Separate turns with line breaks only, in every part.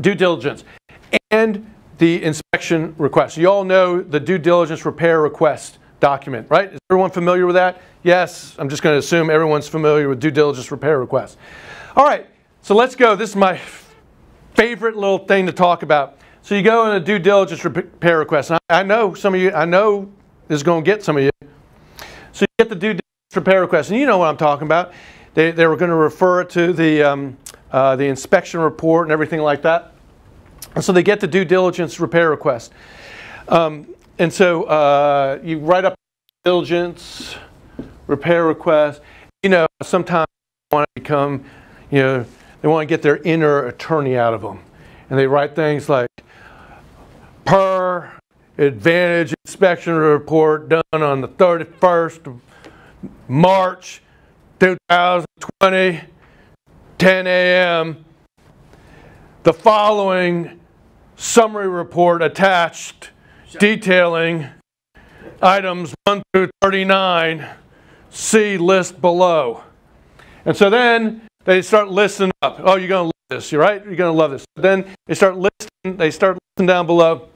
due diligence, and the inspection request. You all know the due diligence repair request document, right? Is everyone familiar with that? Yes, I'm just going to assume everyone's familiar with due diligence repair request. All right, so let's go. This is my favorite little thing to talk about. So you go in a due diligence repair request. I, I know some of you, I know this is going to get some of you. So you get the due diligence repair request, and you know what I'm talking about. They, they were going to refer it to the, um, uh, the inspection report and everything like that. And so they get the due diligence repair request. Um, and so uh, you write up diligence repair request. You know, sometimes they want to become, you know, they want to get their inner attorney out of them. And they write things like, per advantage inspection report done on the 31st of March 2020, 10 a.m. The following summary report attached detailing items 1 through 39, see list below. And so then they start listing up. Oh, you're going to love this, you're right? You're going to love this. Then they start listing, they start listing down below.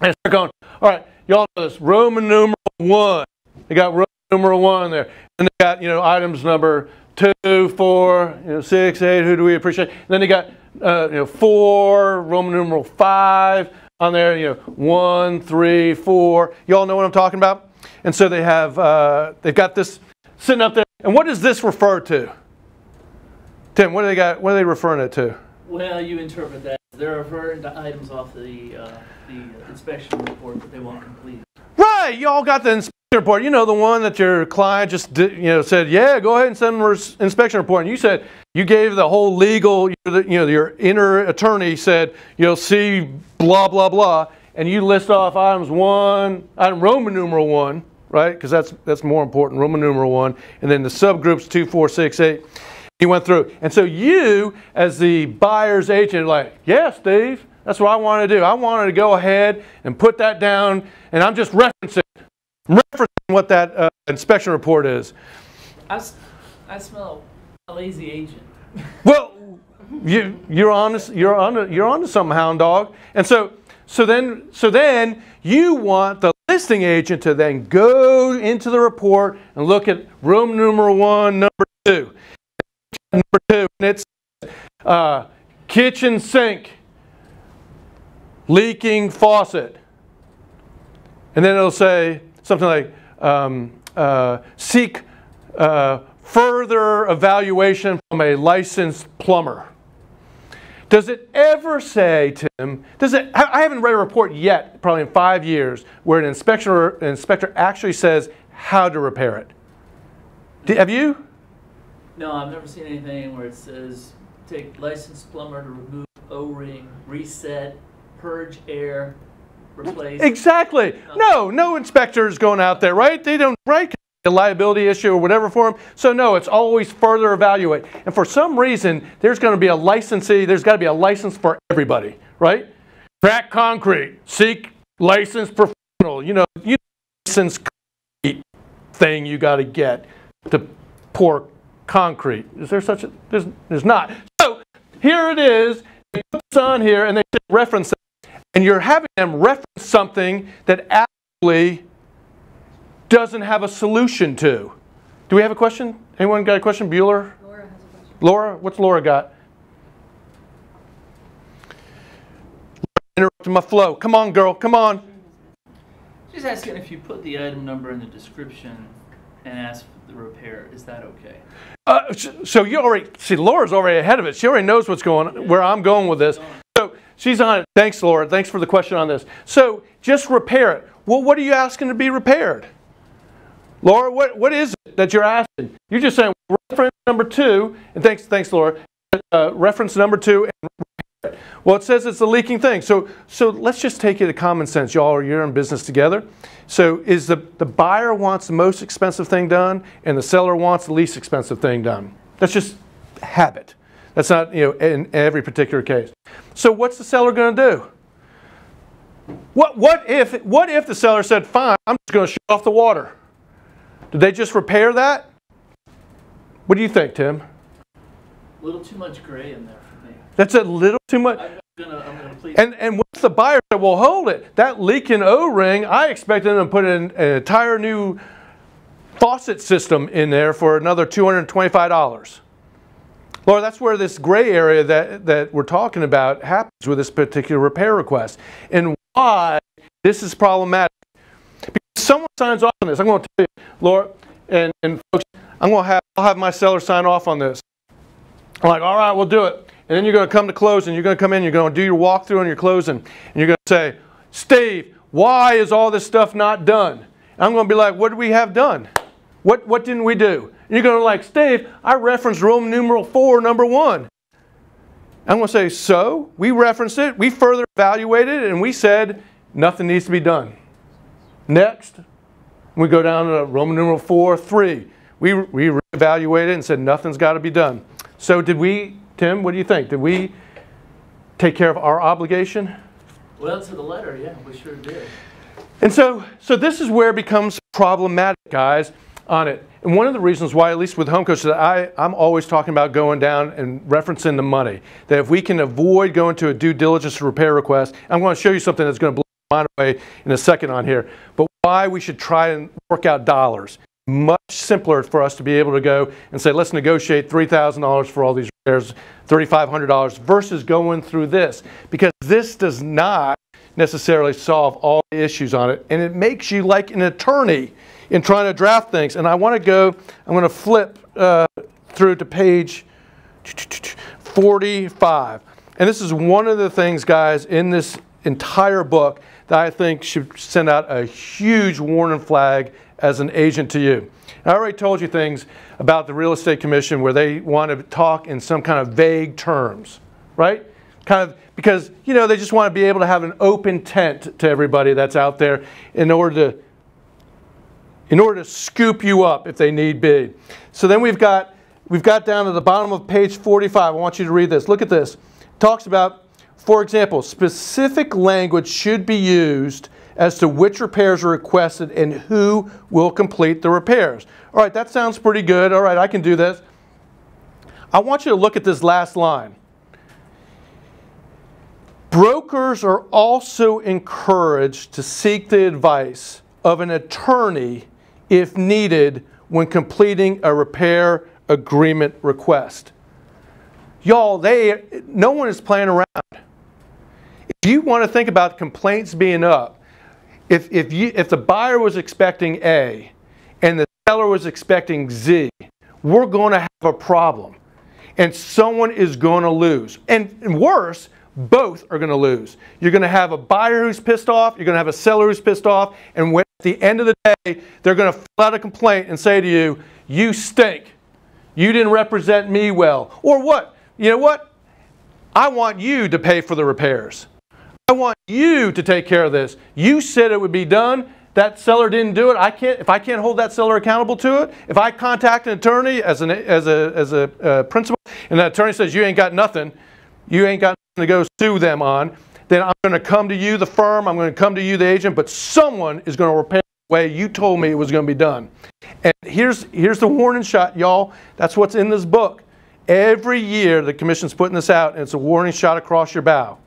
And start going, all right, y'all know this, Roman numeral 1. They got Roman numeral 1 there. And they got, you know, items number 2, 4, you know, 6, 8, who do we appreciate? And then they got, uh, you know, 4, Roman numeral 5 on there, you know, 1, 3, 4. You all know what I'm talking about? And so they have, uh, they've got this sitting up there. And what does this refer to? Tim, what do they got? What are they referring it to?
Well, you interpret that. They're referring to items off the, uh, the inspection report that they want completed.
Right, you all got the inspection report. You know, the one that your client just, did, you know, said, yeah, go ahead and send them inspection report. And you said, you gave the whole legal, you know, your inner attorney said, you'll see blah, blah, blah. And you list off items one, item Roman numeral one, right? Because that's, that's more important, Roman numeral one. And then the subgroups two, four, six, eight. He went through. And so you, as the buyer's agent, like, yeah, Steve, that's what I want to do. I wanted to go ahead and put that down, and I'm just referencing, referencing what that uh, inspection report is.
I, I smell a lazy agent.
Well, you, you're honest. You're on. You're onto something, hound dog. And so, so then, so then you want the listing agent to then go into the report and look at room number one, number two, number two, and it's uh, kitchen sink leaking faucet. And then it'll say something like, um, uh, seek uh, further evaluation from a licensed plumber. Does it ever say, Tim, does it, I haven't read a report yet, probably in five years, where an inspector, an inspector actually says how to repair it. have you?
No, I've never seen anything where it says take licensed plumber to remove O-ring, reset, purge air,
Exactly. No, no inspector is going out there, right? They don't, right? A liability issue or whatever for them. So no, it's always further evaluate. And for some reason, there's going to be a licensee, there's got to be a license for everybody, right? Crack concrete, seek licensed professional, you know, you license thing you got to get to pour concrete. Is there such a, there's, there's not. So here it is, they put this on here and they reference it and you're having them reference something that actually doesn't have a solution to. Do we have a question? Anyone got a question? Bueller?
Laura has a question.
Laura? What's Laura got? Interrupting my flow. Come on, girl. Come on.
Just asking if you put the item number in the description and ask for the repair, is that okay?
Uh, so you already see Laura's already ahead of it. She already knows what's going on, where I'm going with this. She's on it. Thanks, Laura. Thanks for the question on this. So just repair it. Well, what are you asking to be repaired? Laura, what, what is it that you're asking? You're just saying reference number two, and thanks, thanks, Laura. Uh, reference number two, and well, it says it's a leaking thing. So, so let's just take it to common sense. Y'all, you're in business together. So, is the the buyer wants the most expensive thing done, and the seller wants the least expensive thing done? That's just habit. That's not, you know, in every particular case. So what's the seller going to do? What, what, if, what if the seller said, fine, I'm just going to shut off the water? Did they just repair that? What do you think, Tim?
A little too much gray in there for me.
That's a little too much.
gonna, I'm gonna please.
And, and once the buyer said, well, hold it, that leaking O-ring, I expected them to put in an entire new faucet system in there for another $225. Laura, that's where this gray area that, that we're talking about happens with this particular repair request. And why this is problematic. Because someone signs off on this. I'm going to tell you, Laura and, and folks, I'm going to have, I'll have my seller sign off on this. I'm like, all right, we'll do it. And then you're going to come to closing. You're going to come in. You're going to do your walkthrough and your closing. And you're going to say, Steve, why is all this stuff not done? And I'm going to be like, what did we have done? What, what didn't we do? You're going to like, Steve, I referenced Roman numeral 4, number 1. I'm going to say, so? We referenced it. We further evaluated it. And we said, nothing needs to be done. Next, we go down to Roman numeral 4, 3. We, we reevaluated and said, nothing's got to be done. So did we, Tim, what do you think? Did we take care of our obligation?
Well, to the letter, yeah, we sure did.
And so, so this is where it becomes problematic, guys, on it. And one of the reasons why, at least with Home Coach, I, I'm always talking about going down and referencing the money. That if we can avoid going to a due diligence repair request, I'm going to show you something that's going to blow my mind away in a second on here. But why we should try and work out dollars. Much simpler for us to be able to go and say, let's negotiate $3,000 for all these repairs, $3,500 versus going through this. Because this does not necessarily solve all the issues on it. And it makes you like an attorney in trying to draft things. And I want to go, I'm going to flip uh, through to page 45. And this is one of the things, guys, in this entire book that I think should send out a huge warning flag as an agent to you. I already told you things about the Real Estate Commission where they want to talk in some kind of vague terms, right? Kind of because, you know, they just want to be able to have an open tent to everybody that's out there in order to in order to scoop you up if they need be. So then we've got we've got down to the bottom of page 45. I want you to read this. Look at this. It talks about, for example, specific language should be used as to which repairs are requested and who will complete the repairs. All right, that sounds pretty good. All right, I can do this. I want you to look at this last line. Brokers are also encouraged to seek the advice of an attorney if needed when completing a repair agreement request. Y'all, they no one is playing around. If you want to think about complaints being up, if, if, you, if the buyer was expecting A and the seller was expecting Z, we're going to have a problem. And someone is going to lose. And, and worse, both are going to lose. You're going to have a buyer who's pissed off, you're going to have a seller who's pissed off, and at the end of the day, they're going to fill out a complaint and say to you, You stink. You didn't represent me well. Or what? You know what? I want you to pay for the repairs. I want you to take care of this. You said it would be done. That seller didn't do it. I can't. If I can't hold that seller accountable to it, if I contact an attorney as an as a as a uh, principal, and the attorney says you ain't got nothing, you ain't got nothing to go sue them on, then I'm going to come to you, the firm. I'm going to come to you, the agent. But someone is going to repair the way you told me it was going to be done. And here's here's the warning shot, y'all. That's what's in this book. Every year the commission's putting this out, and it's a warning shot across your bow.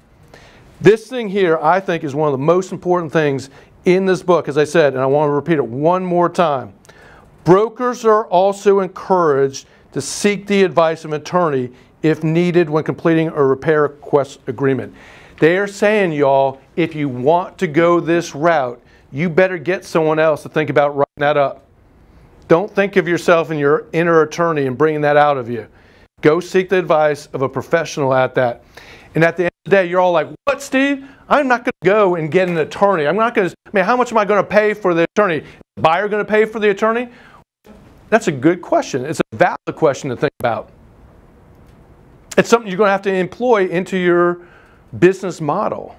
This thing here, I think, is one of the most important things in this book, as I said, and I want to repeat it one more time. Brokers are also encouraged to seek the advice of an attorney if needed when completing a repair request agreement. They are saying, y'all, if you want to go this route, you better get someone else to think about writing that up. Don't think of yourself and your inner attorney and bringing that out of you. Go seek the advice of a professional at that. And at the end of the day, you're all like, what, Steve? I'm not going to go and get an attorney. I'm not going to, I mean, how much am I going to pay for the attorney? Is the buyer going to pay for the attorney? That's a good question. It's a valid question to think about. It's something you're going to have to employ into your business model.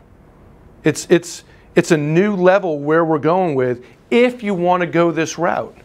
It's, it's, it's a new level where we're going with if you want to go this route.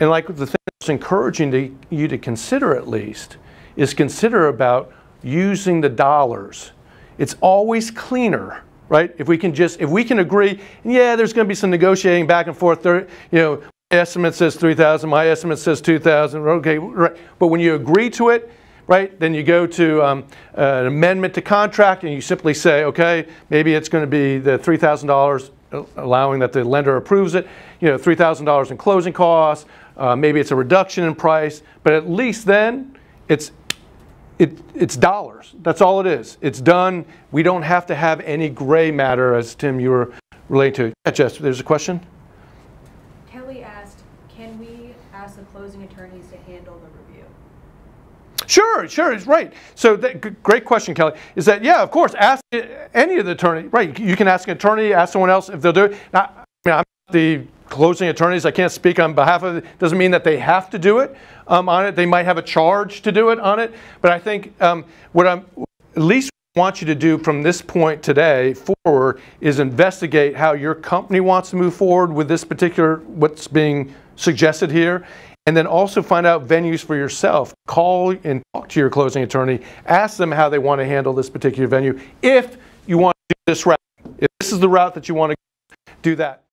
And like the thing that's encouraging to, you to consider at least is consider about using the dollars. It's always cleaner, right? If we can just, if we can agree, yeah, there's going to be some negotiating back and forth. There, you know, my estimate says 3,000, my estimate says 2,000. Okay, right. But when you agree to it, right? Then you go to um, an amendment to contract and you simply say, okay, maybe it's going to be the $3,000 allowing that the lender approves it, you know, $3,000 in closing costs, uh, maybe it's a reduction in price, but at least then it's it, it's dollars. That's all it is. It's done. We don't have to have any gray matter, as Tim you were relating to. Jess, there's a question.
Kelly asked, can we ask the closing attorneys to handle the review?
Sure, sure, it's right. So, that, great question, Kelly. Is that yeah? Of course, ask any of the attorney. Right, you can ask an attorney, ask someone else if they'll do it. Now, I mean, I'm not the closing attorneys. I can't speak on behalf of. it. Doesn't mean that they have to do it um, on it. They might have a charge to do it on it. But I think um, what I'm at least want you to do from this point today forward is investigate how your company wants to move forward with this particular what's being suggested here and then also find out venues for yourself. Call and talk to your closing attorney. Ask them how they want to handle this particular venue if you want to do this route. If this is the route that you want to do that